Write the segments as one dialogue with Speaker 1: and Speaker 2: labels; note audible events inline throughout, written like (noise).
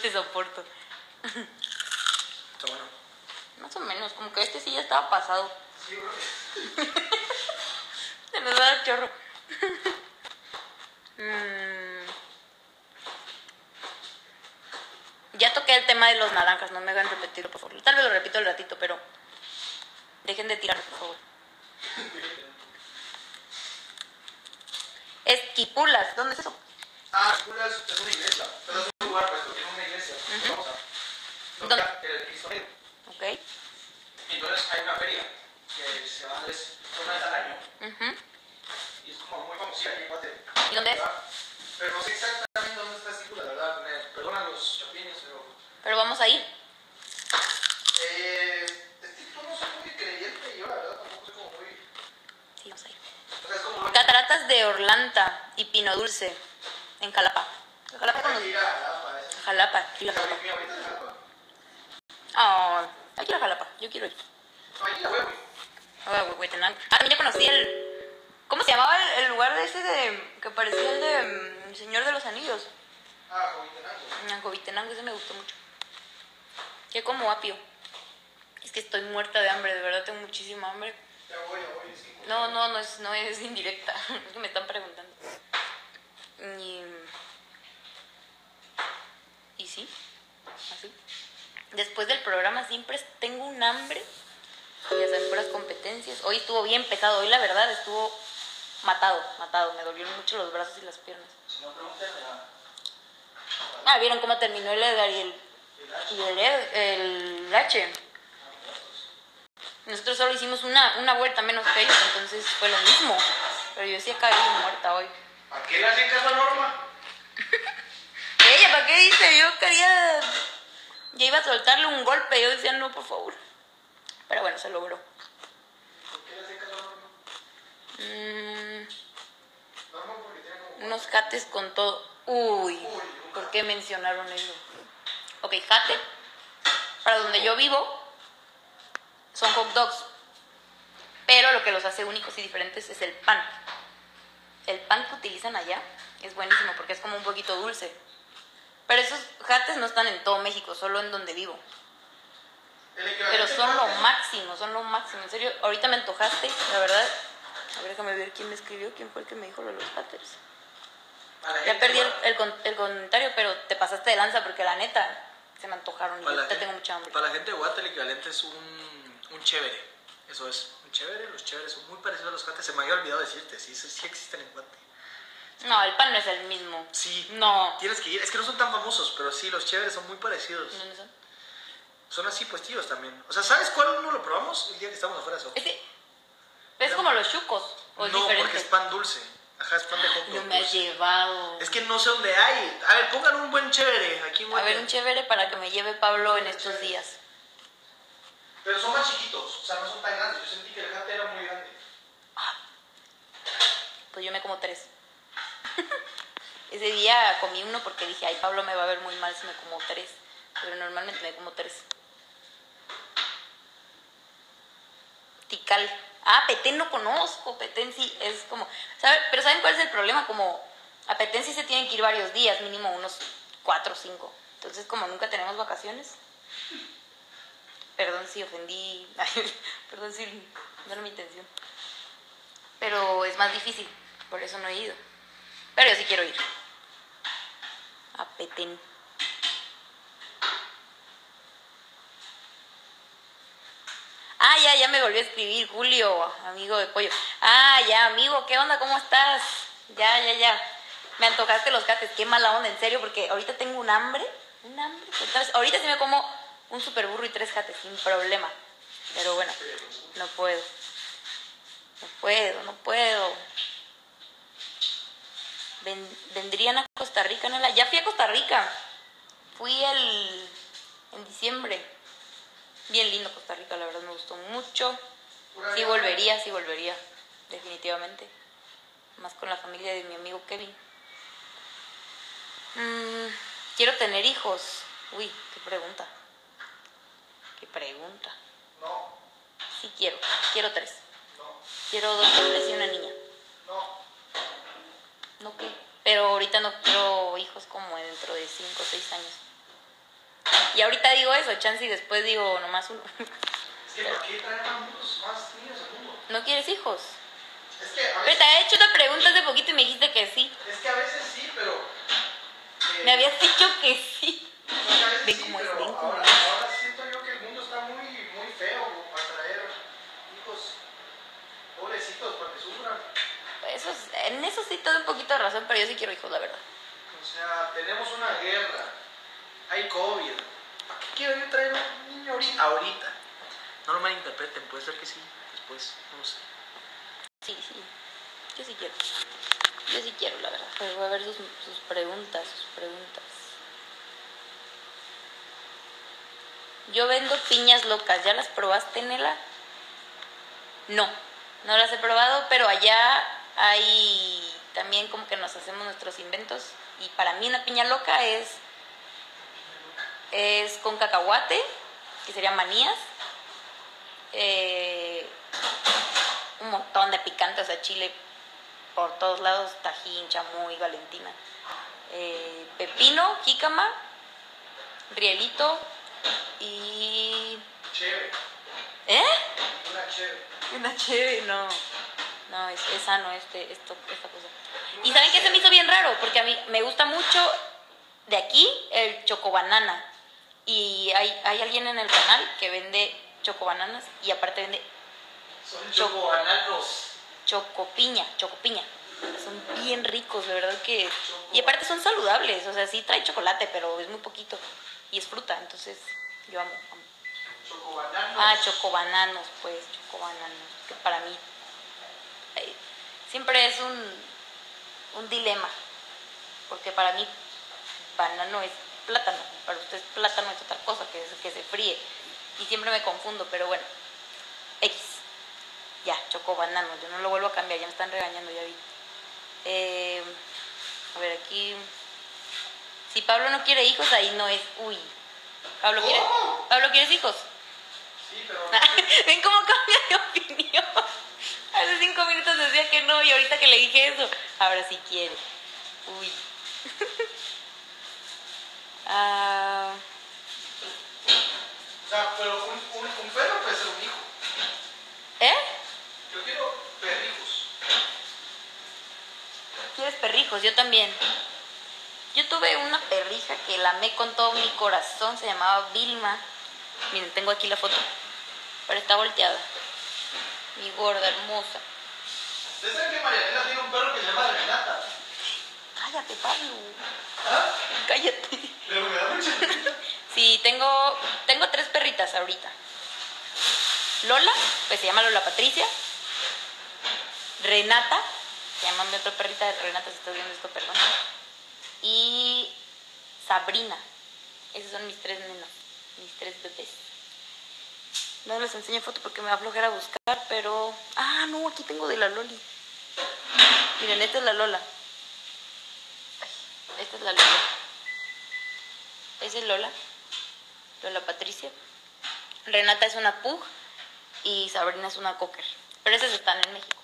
Speaker 1: te soporto.
Speaker 2: Está bueno.
Speaker 1: Más o menos, como que este sí ya estaba pasado.
Speaker 2: Sí, bro.
Speaker 1: Se nos va a dar chorro. (laughs) Mm. Ya toqué el tema de los naranjas, no me hagan repetirlo, por favor. Tal vez lo repito al ratito, pero dejen de tirarlo, por favor. Esquipulas, ¿dónde es eso?
Speaker 2: Ah, Escula es, es una iglesia. Pero es un lugar, pues, tiene una iglesia. Vamos a.
Speaker 1: ¿Dónde?
Speaker 2: El.
Speaker 1: Ok.
Speaker 2: Entonces hay una feria que se va es una vez al año.
Speaker 1: Ujú.
Speaker 2: Y es como muy famosa aquí en.
Speaker 1: ¿Y dónde es?
Speaker 2: Pero no sé exactamente dónde está Escula, la verdad. Me perdonan los chapines, pero.
Speaker 1: Pero vamos a ir.
Speaker 2: Eh, es que tú no soy muy creyente y yo, la verdad, tampoco soy como muy.
Speaker 1: Sí, vamos a ir.
Speaker 2: O sea, es como.
Speaker 1: Cataratas de Orlanta y Pino Dulce, en Jalapa. Jalapa,
Speaker 2: a Jalapa,
Speaker 1: a Jalapa.
Speaker 2: Abuelita es de Jalapa.
Speaker 1: Ah, que yo quiero ir. Ah, Huehuetenango. Ah, también ya conocí el... ¿Cómo se llamaba el, el lugar de ese de... que parecía el de... mm, El Señor de los Anillos?
Speaker 2: Ah, Jovitenango.
Speaker 1: En Huevitenango, ese me gustó mucho. Qué como apio. Es que estoy muerta de hambre, de verdad tengo muchísima hambre.
Speaker 2: Ya voy, ya voy, sí.
Speaker 1: No, no, no es, no es indirecta. (laughs) Es que me están preguntando. Y, y sí, así. Después del programa siempre tengo un hambre. Y ya saben, puras competencias. Hoy estuvo bien pesado. Hoy la verdad estuvo matado, matado. Me dolieron mucho los brazos y las piernas.
Speaker 2: Si no.
Speaker 1: Ah, ¿vieron cómo terminó el Edgar y el, y el, el H? Nosotros solo hicimos una, una vuelta menos que ellos, entonces fue lo mismo. Pero yo sí caí muerta hoy.
Speaker 2: ¿A qué le hacen caso a Norma? (laughs)
Speaker 1: Ella, ¿para qué dice? Yo quería. Ya iba a soltarle un golpe. Yo decía, no, por favor. Pero bueno, se logró.
Speaker 2: ¿Por qué a
Speaker 1: unos jates con todo. Uy, ¿por qué mencionaron eso? Ok, jate. Para donde yo vivo, son hot dogs. Pero lo que los hace únicos y diferentes es el pan. El pan que utilizan allá es buenísimo porque es como un poquito dulce. Pero esos jates no están en todo México, solo en donde vivo. Pero son lo máximo, son lo máximo. En serio, ahorita me antojaste, la verdad. A ver, déjame ver quién me escribió, quién fue el que me dijo lo de los
Speaker 2: la
Speaker 1: Ya perdí el, el el comentario, pero te pasaste de lanza porque la neta se me antojaron y yo te
Speaker 3: gente,
Speaker 1: tengo mucha hambre.
Speaker 3: para la gente de Guate el equivalente es un, un chévere. Eso es, un chévere. Los chéveres son muy parecidos a los jates. Se me había olvidado decirte, sí, sí existen en Guate.
Speaker 1: No, el pan no es el mismo.
Speaker 3: Sí.
Speaker 1: No.
Speaker 3: Tienes que ir. Es que no son tan famosos, pero sí, los chéveres son muy parecidos.
Speaker 1: ¿Dónde son?
Speaker 3: Son así puestillos también. O sea, ¿sabes cuál no lo probamos? El día que estamos afuera de Soho.
Speaker 1: Es como los chucos, o es
Speaker 3: No,
Speaker 1: diferente.
Speaker 3: porque es pan dulce. Ajá, es pan de hot
Speaker 1: No me has llevado.
Speaker 3: Es que no sé dónde hay. A ver, pongan un buen chévere aquí en
Speaker 1: A ver, un chévere para que me lleve Pablo en estos días.
Speaker 2: Pero son más chiquitos, o sea, no son tan grandes. Yo sentí que el jate era muy grande.
Speaker 1: Pues yo me como tres. Ese día comí uno porque dije, ay, Pablo me va a ver muy mal si me como tres. Pero normalmente me como tres. Tical. Ah, Petén no conozco. Petén sí es como. Pero ¿saben cuál es el problema? Como a Petén sí se tienen que ir varios días, mínimo unos cuatro o cinco. Entonces, como nunca tenemos vacaciones. Perdón si ofendí. (laughs) Perdón si no era mi intención. Pero es más difícil, por eso no he ido. Pero yo sí quiero ir. A Petén. Ah, ya, ya me volvió a escribir Julio, amigo de pollo. Ah, ya, amigo, ¿qué onda? ¿Cómo estás? Ya, ya, ya. Me antojaste los cates, qué mala onda, en serio, porque ahorita tengo un hambre. Un hambre. Entonces, ahorita sí me como un super burro y tres jates, sin problema. Pero bueno, no puedo. No puedo, no puedo. Ven- vendrían a Costa Rica, Nela. Ya fui a Costa Rica. Fui el en diciembre. Bien lindo Costa Rica, la verdad me gustó mucho. Sí volvería, sí volvería, definitivamente. Más con la familia de mi amigo Kevin. Mm, quiero tener hijos. Uy, qué pregunta. Qué pregunta.
Speaker 2: No,
Speaker 1: Sí quiero, quiero tres.
Speaker 2: no,
Speaker 1: Quiero dos hombres y una niña.
Speaker 2: No.
Speaker 1: Qué. Pero ahorita no quiero hijos como dentro de cinco o seis años. Y ahorita digo eso, chance y después digo nomás uno.
Speaker 2: Es que ¿por qué traer más, muchos- más niños al mundo?
Speaker 1: ¿No quieres hijos?
Speaker 2: Es que a
Speaker 1: Pero
Speaker 2: veces,
Speaker 1: te había hecho una pregunta hace poquito y me dijiste que sí.
Speaker 2: es que a veces sí, pero... eh,
Speaker 1: Me habías dicho que sí.
Speaker 2: sea, que a veces
Speaker 1: Ven
Speaker 2: sí,
Speaker 1: cómo es,
Speaker 2: pero
Speaker 1: ven cómo
Speaker 2: ahora,
Speaker 1: es.
Speaker 2: ahora siento yo que el mundo está muy, muy feo para traer hijos pobrecitos para que sufran.
Speaker 1: Eso es- en eso sí te doy un poquito de razón, pero yo sí quiero hijos, la verdad.
Speaker 2: O sea, tenemos una guerra, hay COVID. ¿Para qué quiero yo traer un niño ahorita? Ahorita.
Speaker 3: No lo malinterpreten, puede ser que sí, después, no sé.
Speaker 1: Sí, sí. Yo sí quiero. Yo sí quiero, la verdad. Pero voy a ver sus, sus preguntas, sus preguntas. Yo vendo piñas locas. ¿Ya las probaste, Nela? No, no las he probado, pero allá hay también como que nos hacemos nuestros inventos. Y para mí una piña loca es, es con cacahuate, que serían manías. eh, un montón de picante, o sea, chile por todos lados, tajín, chamoy, valentina. Eh, pepino, jícama, rielito y...
Speaker 2: Chévere,
Speaker 1: ¿Eh?
Speaker 2: una chévere.
Speaker 1: Una chévere, no. No, es, es sano este, esto, esta cosa. Y ¿saben qué se me hizo bien raro? Porque a mí me gusta mucho de aquí el chocobanana. Y hay, hay alguien en el canal que vende chocobananas y aparte vende
Speaker 2: Son
Speaker 1: Choco-
Speaker 2: chocobananos.
Speaker 1: chocopiña, chocopiña. Son bien ricos, de verdad que... Y aparte son saludables, o sea, sí trae chocolate, pero es muy poquito. Y es fruta, entonces yo amo. amo.
Speaker 2: Chocobananos.
Speaker 1: Ah, chocobananos, pues, chocobananos. Que para mí siempre es un, un dilema. Porque para mí banano es plátano, para ustedes plátano es otra cosa que, es- que se fríe. Y siempre me confundo, pero bueno. X. Ya, chocobanano, yo no lo vuelvo a cambiar, ya me están regañando, ya vi. Eh, a ver, aquí. Si Pablo no quiere hijos, ahí no es. Uy. Pablo, ¿quiere,
Speaker 2: ¿Cómo?
Speaker 1: Pablo ¿quieres hijos?
Speaker 2: Sí, pero... (laughs)
Speaker 1: ¿Ven cómo cambia de opinión? Hace cinco minutos decía que no y ahorita que le dije eso, ahora sí quiere. Uy. (laughs) Ah,
Speaker 2: O sea, pero un, un, un perro puede ser un hijo.
Speaker 1: ¿Eh?
Speaker 2: Yo quiero perrijos.
Speaker 1: ¿Quieres perrijos? Yo también. Yo tuve una perrija que la amé con todo mi corazón, se llamaba Vilma. Miren, tengo aquí la foto. Pero está volteada. Mi gorda, hermosa.
Speaker 2: ¿Ustedes saben que Marianela tiene un perro que se llama Renata?
Speaker 1: Cállate, Pablo.
Speaker 2: ¿Ah?
Speaker 1: Cállate.
Speaker 2: Pero me da risa. (laughs)
Speaker 1: Sí, tengo, tengo tres perritas ahorita. Lola, pues se llama Lola Patricia. Renata, se llama mi otra perrita, Renata, si estás viendo esto, perdón. Y Sabrina. Esos son mis tres nenas, mis tres bebés. No les enseño foto porque me va a flojera buscar, pero... Ah, no, aquí tengo de la Loli. Miren, esta es la Lola. Esta es la Lola. Esa es Lola. Lola Patricia. Renata es una pug y Sabrina es una cocker. Pero esas están en México.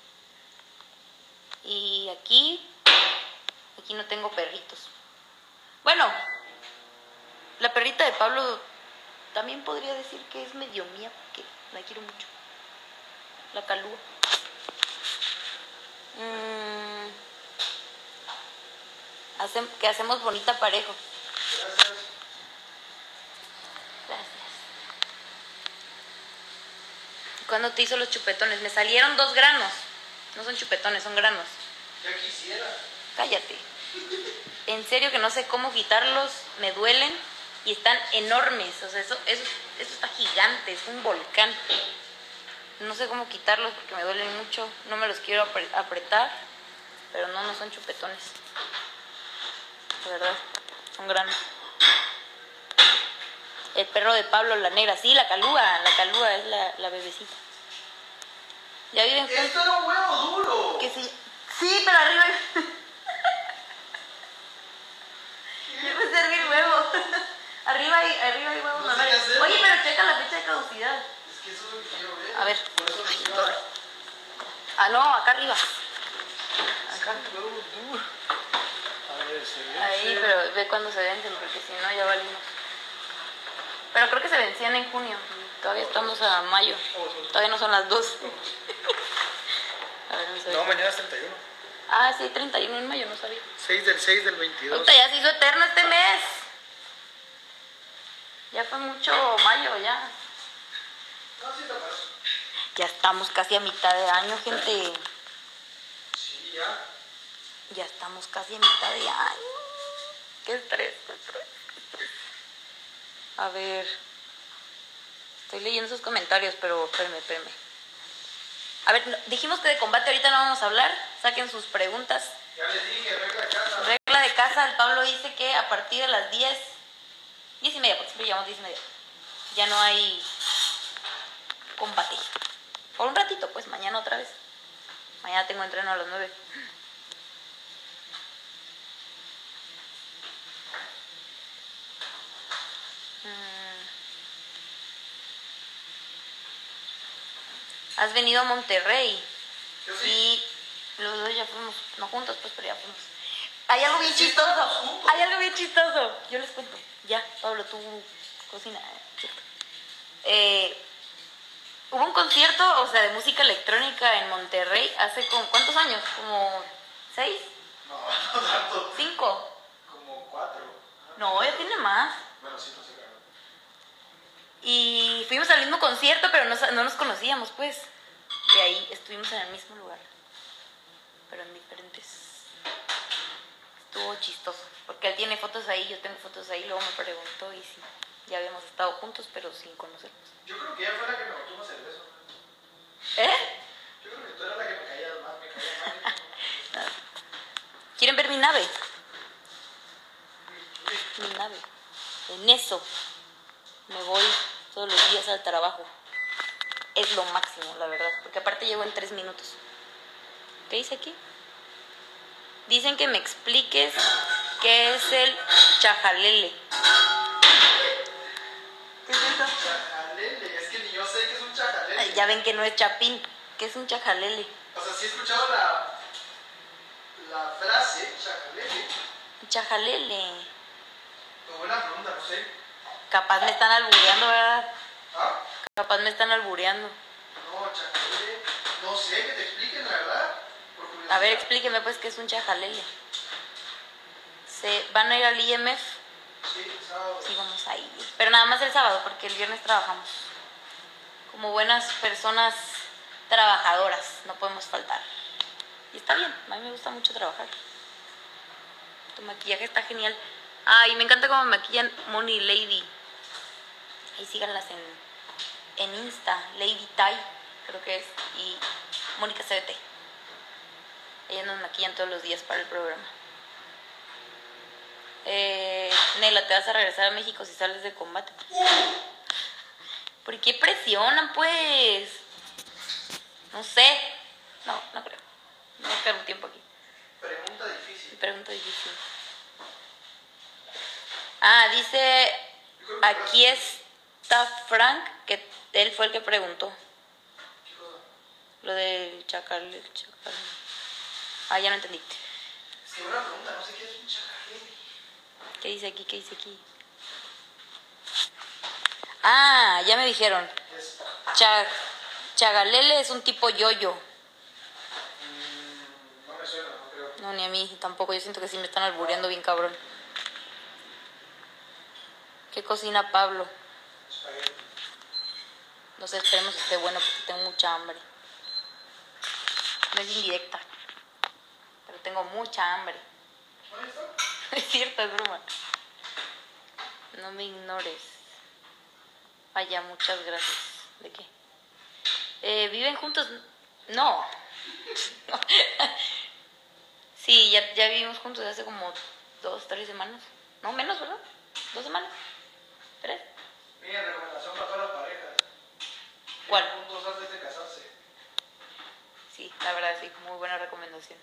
Speaker 1: Y aquí, aquí no tengo perritos. Bueno, la perrita de Pablo también podría decir que es medio mía porque la quiero mucho. La calúa. Mm. Que hacemos bonita pareja.
Speaker 2: Gracias.
Speaker 1: Gracias. ¿Cuándo te hizo los chupetones? Me salieron dos granos. No son chupetones, son granos.
Speaker 2: Ya quisiera.
Speaker 1: Cállate. En serio que no sé cómo quitarlos, me duelen y están enormes. O sea, eso, eso, eso está gigante, es un volcán. No sé cómo quitarlos porque me duelen mucho. No me los quiero apre- apretar, pero no, no son chupetones. De verdad, son granos. El perro de Pablo, la negra, sí, la calúa, la calúa es la, la bebecita. Ya viven juntos.
Speaker 2: Esto era un huevo duro.
Speaker 1: Que sí. Sí, pero arriba (laughs) hay... Yo me servir huevo. Arriba hay, arriba hay huevos
Speaker 2: No sé.
Speaker 1: Oye, pero checa la fecha de caducidad.
Speaker 2: Es que eso es lo que quiero ver.
Speaker 1: A ver.
Speaker 2: Por eso
Speaker 1: Ay, torre. Ah, no, acá arriba.
Speaker 2: Acá.
Speaker 3: A ver, se ve.
Speaker 1: Ahí, pero ve cuando se vencen, porque si no ya valimos. Pero creo que se vencían en junio. Todavía estamos a mayo. Todavía no son las dos. (laughs) A ver, vamos a ver.
Speaker 3: No, mañana es 31.
Speaker 1: Ah, sí, 31 en mayo, no sabía.
Speaker 3: 6 del 6 del 22.
Speaker 1: Ahorita ya se hizo eterno este mes. Ya fue mucho mayo, ya. Ya estamos casi a mitad de año, gente.
Speaker 2: Sí, ya.
Speaker 1: Ya estamos casi a mitad de año. Qué estrés, qué estrés. A ver. Estoy leyendo sus comentarios, pero espérame, espérame. A ver, dijimos que de combate ahorita no vamos a hablar. Saquen sus preguntas.
Speaker 2: Ya les dije, regla de casa.
Speaker 1: Regla de casa, el Pablo dice que a partir de las 10, 10 y media, porque siempre llegamos 10 y media, ya no hay combate. Por un ratito, pues mañana otra vez. Mañana tengo entreno a las 9. Mm. ¿Has venido a Monterrey?
Speaker 2: Yo sí.
Speaker 1: Sí, los dos ya fuimos, no juntos, pues, pero ya fuimos. Hay algo bien chistoso. Hay algo bien chistoso. Yo les cuento. Ya, Pablo, tú cocina. Eh, hubo un concierto, o sea, de música electrónica en Monterrey hace como, ¿cuántos años? ¿Como seis?
Speaker 2: No, (laughs) no tanto.
Speaker 1: ¿Cinco?
Speaker 2: Como cuatro.
Speaker 1: No, ya tiene más.
Speaker 2: Bueno, sí, no sé, claro.
Speaker 1: Y fuimos al mismo concierto, pero no, no nos conocíamos, pues. Y ahí estuvimos en el mismo lugar. Pero en diferentes. Chistoso. Porque él tiene fotos ahí, yo tengo fotos ahí. Luego me preguntó y sí, ya habíamos estado juntos, pero sin conocernos.
Speaker 2: Yo creo que ella fue la que me botó una cerveza.
Speaker 1: ¿Eh?
Speaker 2: Yo creo que tú eras la que me caía más, me caía mal. (laughs)
Speaker 1: ¿Quieren ver mi nave? Mi nave. En eso me voy todos los días al trabajo. Es lo máximo, la verdad. Porque aparte llego en tres minutos. ¿Qué dice aquí? Dicen que me expliques qué es el chajalele. ¿Qué es eso?
Speaker 2: Chajalele, es que ni yo sé que es un chajalele.
Speaker 1: Ay, ya ven que no es chapín. ¿Qué es un chajalele?
Speaker 2: O sea, sí he escuchado la, la frase chajalele.
Speaker 1: Chajalele.
Speaker 2: Pero buena pregunta, no sé.
Speaker 1: Capaz me están albureando, ¿verdad?
Speaker 2: ¿Ah?
Speaker 1: Capaz me están albureando.
Speaker 2: No, chajalele. No sé, que te expliquen, la verdad.
Speaker 1: A ver, explíqueme pues qué es un chajalele. ¿Se van a ir al IMF?
Speaker 2: Sí, sábado.
Speaker 1: Sí, vamos a ir. Pero nada más el sábado, porque el viernes trabajamos. Como buenas personas trabajadoras, no podemos faltar. Y está bien, a mí me gusta mucho trabajar. Tu maquillaje está genial. Ay, me encanta cómo me maquillan Money Lady. Ahí síganlas en, en Insta, Lady Tai, creo que es, y Mónica CBT. Ellas nos maquillan todos los días para el programa. Eh, Nela, ¿te vas a regresar a México si sales de combate? ¿Por qué presionan, pues? No sé. No, no creo. No voy a quedar un tiempo aquí.
Speaker 2: Pregunta difícil.
Speaker 1: pregunta difícil. Ah, dice, aquí está Frank, que él fue el que preguntó. Lo del chacal, el chacal. Ah, ya no entendí.
Speaker 2: Es que buena pregunta, no sé qué es un chajalele.
Speaker 1: ¿Qué dice aquí? ¿Qué dice aquí? Ah, ya me dijeron. Chagalele es un tipo yoyo.
Speaker 2: mm, no me suena, no creo.
Speaker 1: No, ni a mí tampoco. Yo siento que sí me están albureando bien cabrón. ¿Qué cocina Pablo? No sé, esperemos que esté bueno porque tengo mucha hambre. No es indirecta. Tengo mucha hambre.
Speaker 2: ¿Dónde (laughs) está?
Speaker 1: Es cierto, es broma. No me ignores. Vaya, muchas gracias. ¿De qué? Eh, ¿Viven juntos? No. (laughs) Sí, ya, ya vivimos juntos hace como dos, tres semanas. No, menos, ¿verdad? ¿Dos semanas? ¿Tres?
Speaker 2: Mira, recomendación para todas las parejas.
Speaker 1: ¿Cuál?
Speaker 2: Juntos antes de casarse.
Speaker 1: Sí, la verdad, sí. Muy buena recomendación.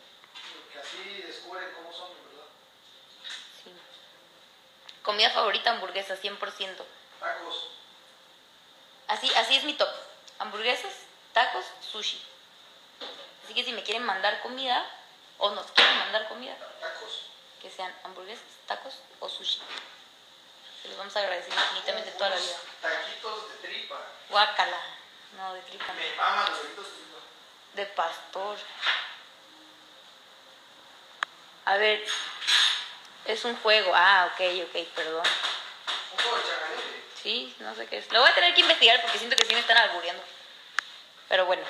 Speaker 2: Porque así descubren cómo son, ¿verdad?
Speaker 1: Sí. Comida favorita, hamburguesa, 100%.
Speaker 2: Tacos.
Speaker 1: Así, así es mi top. Hamburguesas, tacos, sushi. Así que si me quieren mandar comida, o nos quieren mandar comida,
Speaker 2: Tacos.
Speaker 1: que sean hamburguesas, tacos o sushi. Se los vamos a agradecer infinitamente toda la vida.
Speaker 2: Taquitos de tripa.
Speaker 1: Guácala. No, de tripa.
Speaker 2: Me maman los taquitos de tripa.
Speaker 1: De pastor. A ver. Es un juego. Ah, ok, ok, perdón.
Speaker 2: Un juego de chacarete.
Speaker 1: Sí, no sé qué es. Lo voy a tener que investigar porque siento que sí me están albureando. Pero bueno.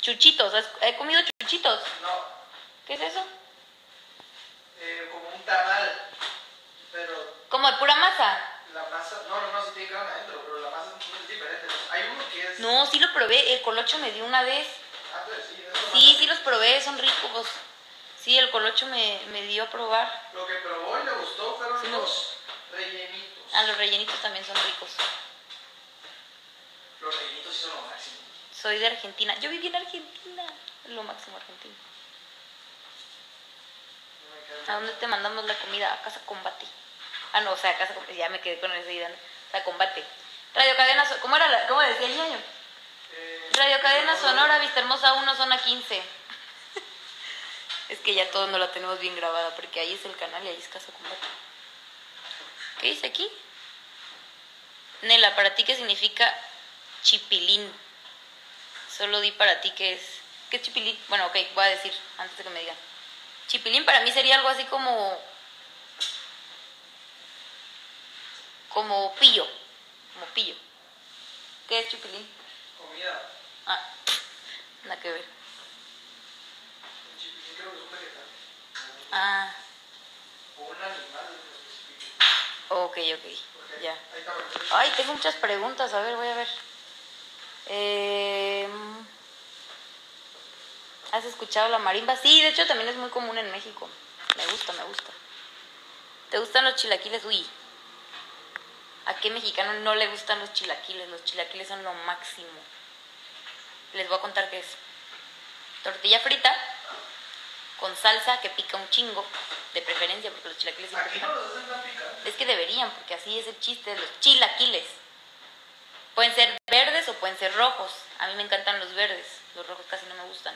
Speaker 1: Chuchitos. ¿has- ¿He comido chuchitos?
Speaker 2: No,
Speaker 1: ¿Qué es eso?
Speaker 2: eh, como un tamal. Pero
Speaker 1: Como de pura masa.
Speaker 2: la masa, no, no, no, sí tiene carne adentro, pero la masa es diferente. Hay uno que es.
Speaker 1: No, sí lo probé. El colocho me dio una vez.
Speaker 2: Sí,
Speaker 1: Sí, los probé. Son ricos. Sí, el colocho me, me dio a probar.
Speaker 2: Lo que probó y le gustó fueron
Speaker 1: Sí
Speaker 2: los rellenitos.
Speaker 1: Ah, los rellenitos también son ricos.
Speaker 2: Los rellenitos sí son lo máximo.
Speaker 1: Soy de Argentina. Yo viví en Argentina. Lo máximo Argentina.
Speaker 2: No me queda
Speaker 1: ¿A dónde te mandamos la comida? A Casa Combate. Ah, no, o sea, a Casa Combate. Ya me quedé con esa idea. ¿no? O sea, Combate. Radio Cadena ¿Cómo era la, cómo decía el ñaño? Radio Cadena
Speaker 2: no,
Speaker 1: Sonora, Vista Hermosa 1, zona 15. es que ya todos no la tenemos bien grabada porque ahí es el canal y ahí es Casa Combate. ¿Qué dice aquí? Nela, ¿para ti qué significa chipilín? Solo di para ti qué es. ¿Qué es chipilín? Bueno, ok, voy a decir antes de que me digan. Chipilín para mí sería algo así como. como pillo. Como pillo. ¿Qué es chipilín?
Speaker 2: Comida.
Speaker 1: Ah, nada que ver. Ah,
Speaker 2: O un animal específico.
Speaker 1: ok, ok. Ya. Ay, tengo muchas preguntas. A ver, voy a ver. Em, ¿Has escuchado la marimba? Sí, de hecho también es muy común en México. Me gusta, me gusta. ¿Te gustan los chilaquiles? Uy. ¿A qué mexicano no le gustan los chilaquiles? Los chilaquiles son lo máximo. Les voy a contar qué es. Tortilla frita con salsa que pica un chingo, de preferencia, porque los chilaquiles siempre pican. Es que deberían, porque así es el chiste de los chilaquiles. Pueden ser verdes o pueden ser rojos. A mí me encantan los verdes, los rojos casi no me gustan.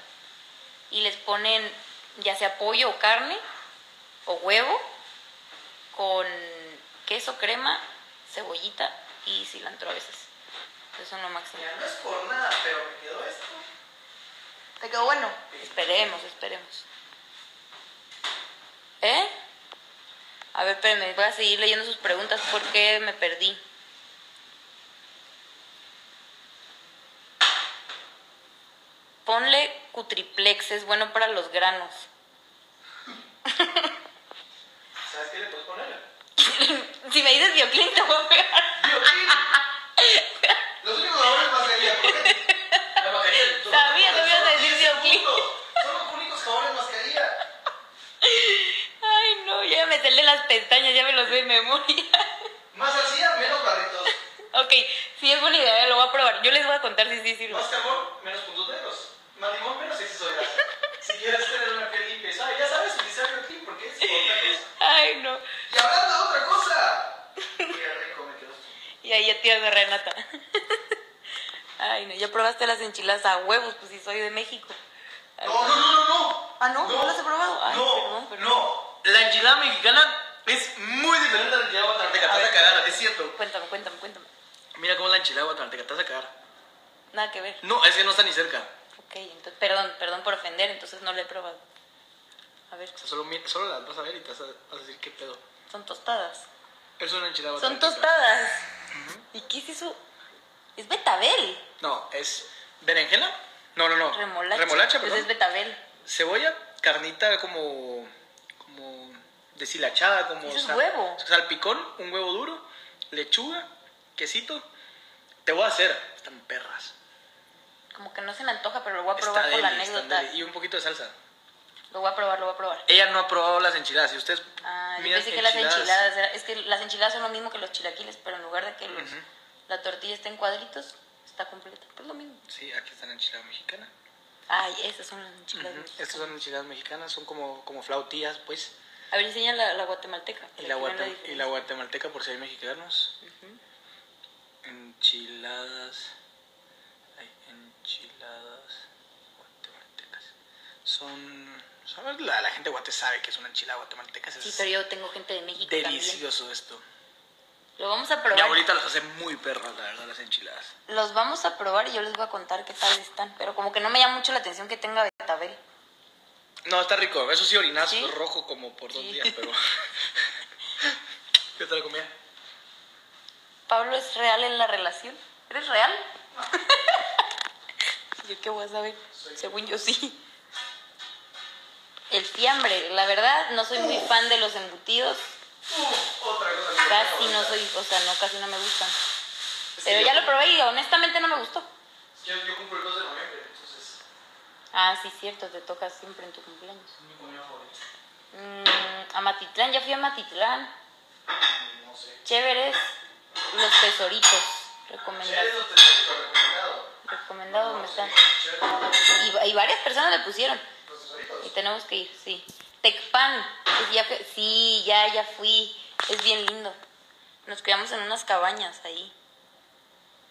Speaker 1: Y les ponen ya sea pollo o carne o huevo con queso, crema, cebollita y cilantro a veces. Eso son lo máximo.
Speaker 2: Mira, no es por nada, pero me quedó esto.
Speaker 1: ¿Te quedó bueno? Esperemos, esperemos. ¿Eh? A ver, espérenme, voy a seguir leyendo sus preguntas porque me perdí. Ponle cutriplex, es bueno para los granos.
Speaker 2: ¿Sabes qué le puedes poner? (laughs)
Speaker 1: si me dices bioclin, te voy a pegar.
Speaker 2: Biotin. Los únicos sabores mascarilla. ¿por qué? La mascarilla. son-
Speaker 1: Sabía que me ibas a
Speaker 2: son
Speaker 1: decir
Speaker 2: 10
Speaker 1: Biotin.
Speaker 2: segundos. Son los únicos sabores mascarilla.
Speaker 1: Ay, no, ya me salé las pestañas, ya me los doy de memoria.
Speaker 2: Más arcilla, menos barritos.
Speaker 1: ok, sí es buena idea, lo voy a probar. Yo les voy a contar si sí sirve.
Speaker 2: Más carbón, menos puntos negros. Más limón, menos exceso de grasa. Si quieres tener una piel limpia ya sabes utilizar Biotin porque es otra cosa.
Speaker 1: Ay, no.
Speaker 2: Y hablando de otra cosa. Qué rico me quedó esto.
Speaker 1: Y ahí ya tía de Renata. Ay, no, ya probaste las enchiladas a huevos, pues si soy de México. Ay,
Speaker 2: No, no, no, no, no.
Speaker 1: Ah, ¿no? ¿No las he probado? Ay,
Speaker 2: no,
Speaker 1: perdón, perdón.
Speaker 2: no. Mexicana es muy diferente a la enchilada guatemalteca. Te vas a cagar, es cierto.
Speaker 1: Cuéntame, cuéntame, cuéntame.
Speaker 3: Mira cómo es la enchilada guatemalteca, te vas a cagar.
Speaker 1: Nada que ver.
Speaker 3: No, es que no está ni cerca.
Speaker 1: Ok, entonces, perdón, perdón por ofender, entonces no la he probado. A ver,
Speaker 3: O sea, solo, solo las vas a ver y te vas a, vas a decir qué pedo.
Speaker 1: son tostadas.
Speaker 3: Es una enchilada
Speaker 1: Son
Speaker 3: guatemalteca.
Speaker 1: tostadas. ¿Y qué es eso? Es betabel.
Speaker 3: No, es berenjena. No, no, no.
Speaker 1: Remolacha.
Speaker 3: Remolacha,
Speaker 1: Pues
Speaker 3: perdón.
Speaker 1: es betabel.
Speaker 3: Cebolla, carnita como. como deshilachada, como.
Speaker 1: Eso es
Speaker 3: sal-
Speaker 1: huevo.
Speaker 3: Salpicón, un huevo duro, lechuga, quesito. Te voy a hacer. Están perras.
Speaker 1: Como que no se me antoja, pero lo voy a probar por la anécdota.
Speaker 3: Y un poquito de salsa.
Speaker 1: Lo voy a probar, lo voy a probar.
Speaker 3: Ella no ha probado las enchiladas. Si ustedes.
Speaker 1: Ah, yo pensé que las enchiladas, era- es que las enchiladas son lo mismo que los chilaquiles, pero en lugar de que los-
Speaker 3: Ujú.
Speaker 1: la tortilla esté en cuadritos, está completa. Pues lo mismo.
Speaker 3: Sí, aquí está la enchilada mexicana.
Speaker 1: Ay, esas son las enchiladas.
Speaker 3: Ujú.
Speaker 1: mexicanas.
Speaker 3: Estas son enchiladas mexicanas, son como, como flautillas, pues.
Speaker 1: A ver, enseña la, la guatemalteca.
Speaker 3: Y la, y la guatemalteca, por si hay mexicanos. Enchiladas. Hay enchiladas guatemaltecas. Son ¿Sabes? La, la gente de Guate sabe que es una enchilada guatemalteca. Es
Speaker 1: Sí, pero yo tengo gente de México
Speaker 3: delicioso esto.
Speaker 1: Lo vamos a
Speaker 3: Mi
Speaker 1: probar.
Speaker 3: abuelita los hace muy perros, la verdad, las enchiladas.
Speaker 1: Los vamos a probar y yo les voy a contar qué tal están. Pero como que no me llama mucho la atención que tenga betabel.
Speaker 3: No, está rico. Eso sí, orinas
Speaker 1: ¿Sí?
Speaker 3: rojo como por dos
Speaker 1: Sí.
Speaker 3: días, pero... (laughs) (laughs) ¿Qué tal la comida?
Speaker 1: ¿Pablo es real en la relación? ¿Eres real? (laughs) ¿Yo qué voy a saber? Según yo sí. El fiambre, la verdad, no soy muy fan de los embutidos.
Speaker 2: Otra cosa
Speaker 1: Casi no soy, o sea, no, casi no me gustan. Pero ya lo probé y honestamente no me gustó.
Speaker 2: Yo, yo el 2 de noviembre,
Speaker 1: Ah, sí, cierto, te toca siempre en tu cumpleaños. Mm, a Matitlán, ya fui a Matitlán.
Speaker 2: No sé.
Speaker 1: Chéveres, los tesoritos.
Speaker 2: Recomendado.
Speaker 1: Recomendados me están. Y, varias personas le pusieron.
Speaker 2: Los.
Speaker 1: Y tenemos que ir, sí. Tecpan, pues sí, ya, ya fui. Es bien lindo. Nos quedamos en unas cabañas ahí.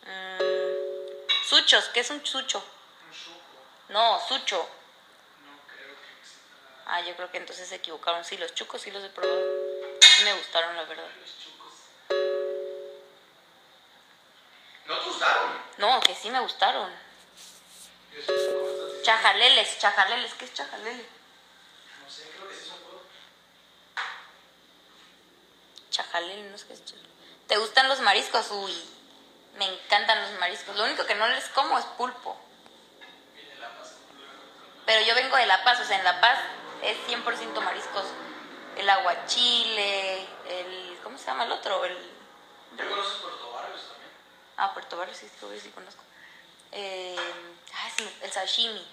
Speaker 1: Mm, suchos, ¿qué es un sucho? No, sucho.
Speaker 2: No creo que exista.
Speaker 1: Ah, yo creo que entonces se equivocaron. Sí, los chucos sí los he probado. Sí me gustaron, la verdad.
Speaker 2: Los chucos. ¿No te gustaron?
Speaker 1: No, que sí me gustaron. Chajaleles, chajaleles, ¿qué es chajalele?
Speaker 2: No sé, creo que es un juego.
Speaker 1: Chajalele, no sé qué es chajale. ¿Te gustan los mariscos? Uy, me encantan los mariscos. Lo único que no les como es pulpo. Pero yo vengo de La Paz, o sea, en La Paz es 100% mariscos. El aguachile, el... ¿Cómo se llama el otro? El...
Speaker 2: ¿Ya conoces Puerto Barrios también?
Speaker 1: Ah, Puerto Barrio, sí, sí, sí conozco. Eh, ay, sí, el sashimi.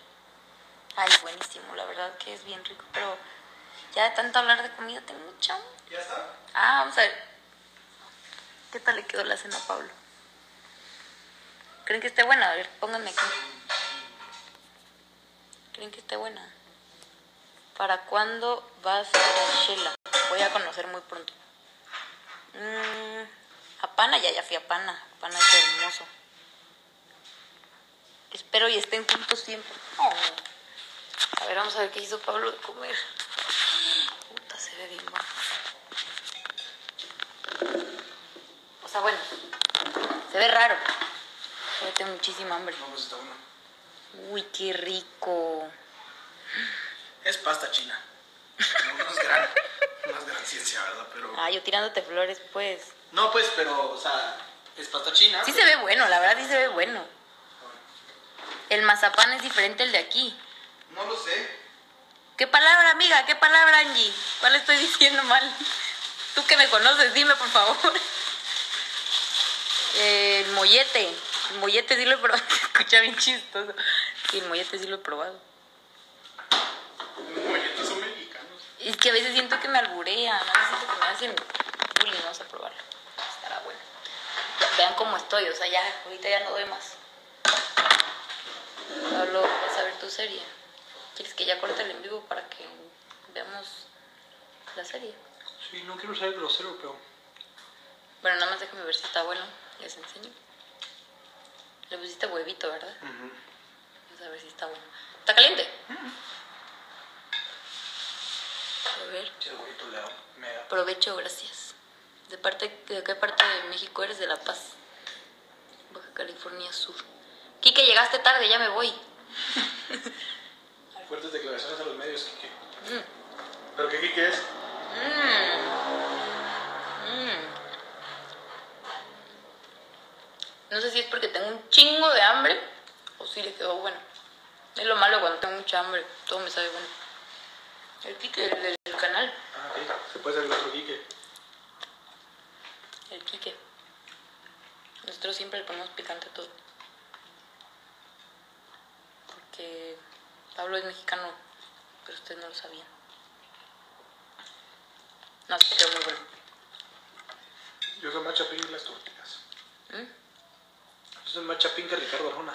Speaker 1: Ay, buenísimo, la verdad que es bien rico. Pero ya de tanto hablar de comida tengo mucha.
Speaker 2: ¿Ya está?
Speaker 1: Ah, vamos a ver. ¿Qué tal le quedó la cena a Pablo? ¿Creen que esté buena? A ver, pónganme aquí. ¿Creen que esté buena? ¿Para cuándo vas a Shela? Voy a conocer muy pronto. Mm, a Pana, ya, ya fui a Pana. Pana es hermoso. Espero y estén juntos siempre. Oh. A ver, vamos a ver qué hizo Pablo de comer. Puta, se ve bien bueno. O sea, bueno, se ve raro. Pero tengo muchísima hambre.
Speaker 3: No, pues está bueno.
Speaker 1: Uy, qué rico.
Speaker 3: Es pasta china. No, no es gran, no es gran ciencia, ¿verdad? Pero...
Speaker 1: Ah, yo tirándote flores, pues.
Speaker 3: No, pues, pero, o sea, es pasta china.
Speaker 1: Sí
Speaker 3: pero-
Speaker 1: se ve bueno, la verdad sí se ve bueno. El mazapán es diferente al de aquí.
Speaker 2: No lo sé.
Speaker 1: ¿Qué palabra, amiga? ¿Qué palabra, Angie? ¿Cuál estoy diciendo mal? Tú que me conoces, dime, por favor. El mollete. El mollete sí lo he probado. (laughs) Se escucha bien chistoso. Sí, el mollete sí lo he probado.
Speaker 3: Los molletes son mexicanos.
Speaker 1: Es que a veces siento que me alburean, a veces siento que me hacen bullying, vamos a probarlo. Estará bueno. Vean cómo estoy, o sea, ya, ahorita ya no doy más. Pablo, vas a ver tu serie. ¿Quieres que ya corte el en vivo para que veamos la serie?
Speaker 3: Sí, no quiero ser grosero, pero...
Speaker 1: Bueno, nada más déjame ver si está bueno. Les enseño. Le pusiste huevito, ¿verdad? Vamos a ver si está bueno. ¿Está caliente? A ver.
Speaker 3: Huevito le da mega.
Speaker 1: Provecho, gracias. ¿De parte de qué parte de México eres? De La Paz. Baja California Sur. Quique, llegaste tarde, ya me voy.
Speaker 3: Fuertes declaraciones a los medios, Kike.
Speaker 1: Mm,
Speaker 3: ¿Pero qué Kike es?
Speaker 1: mm. No sé si es porque tengo un chingo de hambre o si le quedó bueno. Es lo malo cuando tengo mucha hambre, todo me sabe bueno. El Quique del, del canal,
Speaker 3: Ah, ok. Se puede ser el otro Kike.
Speaker 1: el Quique. Nosotros siempre le ponemos picante a todo. Porque Pablo es mexicano, pero ustedes no lo sabían. No, se quedó muy bueno.
Speaker 3: Yo soy más chapín que las tortillas. Soy más chapín que Ricardo Arjona.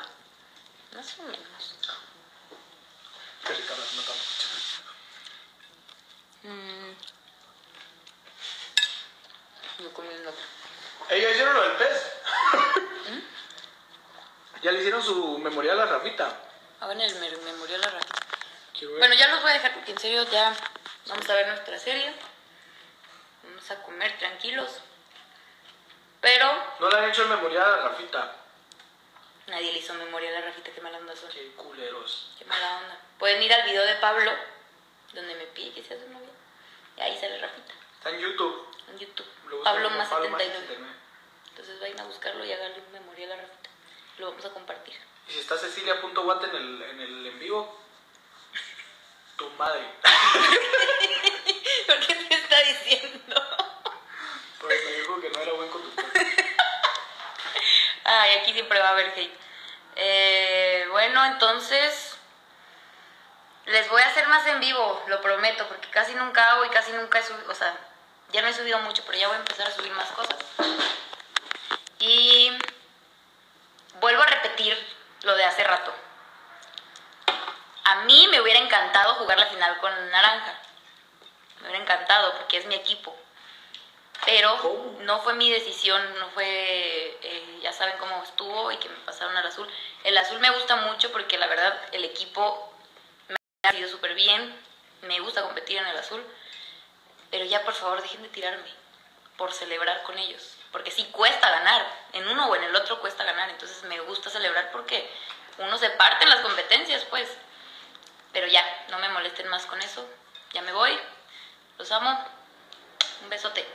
Speaker 1: Más o menos.
Speaker 3: Que Ricardo Arjona tampoco.
Speaker 1: Mm. Yo comiendo.
Speaker 3: Ella hicieron lo del pez. ya le hicieron su memorial a Rafita.
Speaker 1: Hagan el me- memorial a.
Speaker 3: Quiero ver.
Speaker 1: Bueno, ya los voy a dejar porque en serio ya vamos a ver nuestra serie. Vamos a comer tranquilos. Pero
Speaker 3: No le han hecho el memorial a Rafita.
Speaker 1: Hizo memoria la Rafita, qué mala onda son.
Speaker 3: Qué culeros.
Speaker 1: Qué mala onda. Pueden ir al video de Pablo, donde me pide que sea su novia. Y ahí sale Rafita,
Speaker 3: Está en YouTube.
Speaker 1: en YouTube. Pablo más
Speaker 3: Pablo
Speaker 1: 79.
Speaker 3: 79.
Speaker 1: Entonces vayan a buscarlo y haganle un memorial a Rafita. Lo vamos a compartir.
Speaker 3: Y si está Cecilia.watt en el, en el en vivo, (laughs) tu madre.
Speaker 1: ¿Por qué te está diciendo?
Speaker 3: Pues me dijo que no era buen conductor. (laughs)
Speaker 1: Ay, aquí siempre va a haber hate. Eh, bueno, entonces les voy a hacer más en vivo, lo prometo, porque casi nunca hago y casi nunca he subido, o sea, ya no he subido mucho, pero ya voy a empezar a subir más cosas. Y vuelvo a repetir lo de hace rato. A mí me hubiera encantado jugar la final con Naranja. Me hubiera encantado porque es mi equipo. Pero no fue mi decisión, no fue, eh, ya saben cómo estuvo y que me pasaron al azul. El azul me gusta mucho porque la verdad el equipo me ha ido súper bien, me gusta competir en el azul, pero ya por favor dejen de tirarme por celebrar con ellos, porque sí cuesta ganar, en uno o en el otro cuesta ganar, entonces me gusta celebrar porque uno se parte en las competencias, pues. Pero ya, no me molesten más con eso, ya me voy, los amo, un besote.